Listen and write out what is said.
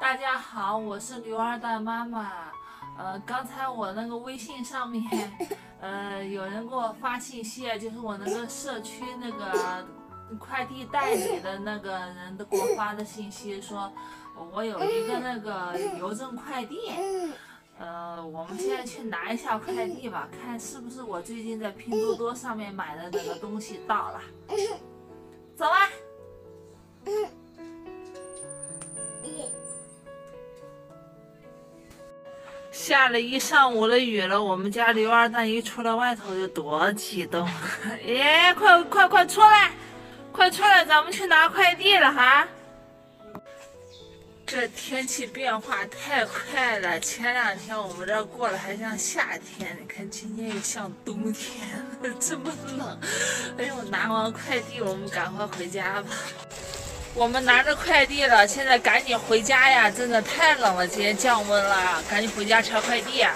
大家好，我是刘二蛋妈妈。呃，刚才我那个微信上面，呃，有人给我发信息，就是我那个社区那个快递代理的那个人的给我发的信息，说我有一个那个邮政快递，呃，我们现在去拿一下快递吧，看是不是我最近在拼多多上面买的那个东西到了。下了一上午的雨了，我们家刘二蛋一出来外头就多激动！耶，快快快出来，快出来，咱们去拿快递了哈！这天气变化太快了，前两天我们这过了还像夏天，你看今天又像冬天了，这么冷。哎呦，拿完快递，我们赶快回家吧。我们拿着快递了，现在赶紧回家呀！真的太冷了，今天降温了，赶紧回家拆快递。